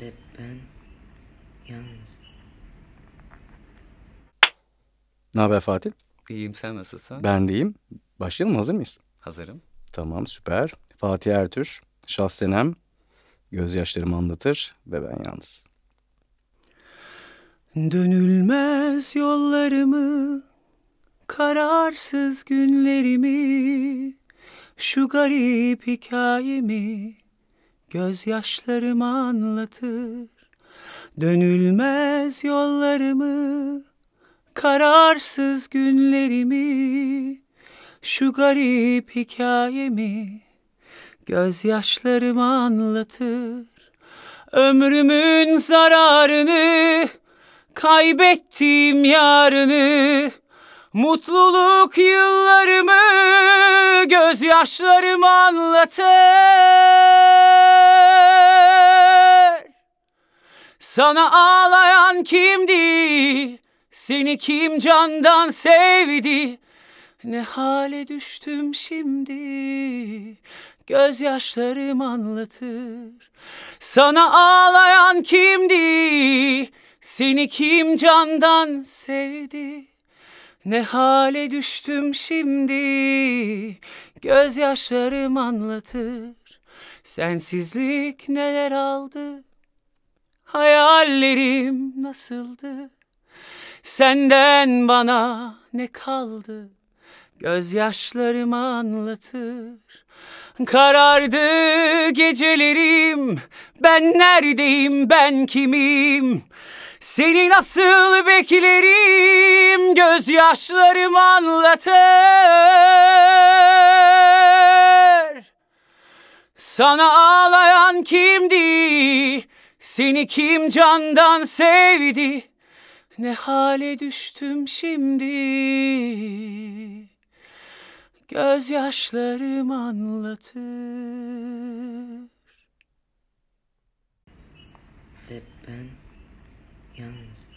Ve ben yalnız. Ne haber Fatih? İyiyim sen nasılsın? Ben deyim. Başlayalım mı? Hazır mıyız? Hazırım. Tamam süper. Fatih Ertür, Şahsenem, Gözyaşlarımı Anlatır ve Ben Yalnız. Dönülmez yollarımı, kararsız günlerimi, şu garip hikayemi gözyaşlarım anlatır. Dönülmez yollarımı, kararsız günlerimi, şu garip hikayemi gözyaşlarım anlatır. Ömrümün zararını, kaybettiğim yarını, mutluluk yıllarımı gözyaşlarım anlatır. Sana ağlayan kimdi? Seni kim candan sevdi? Ne hale düştüm şimdi? Gözyaşlarım anlatır. Sana ağlayan kimdi? Seni kim candan sevdi? Ne hale düştüm şimdi? Gözyaşlarım anlatır. Sensizlik neler aldı? Hayallerim nasıldı? Senden bana ne kaldı? Gözyaşlarım anlatır. Karardı gecelerim. Ben neredeyim, ben kimim? Seni nasıl beklerim? Gözyaşlarım anlatır. Sana ağlayan kimdi? Seni kim candan sevdi? Ne hale düştüm şimdi? Gözyaşlarım anlatır. Ve ben yalnız.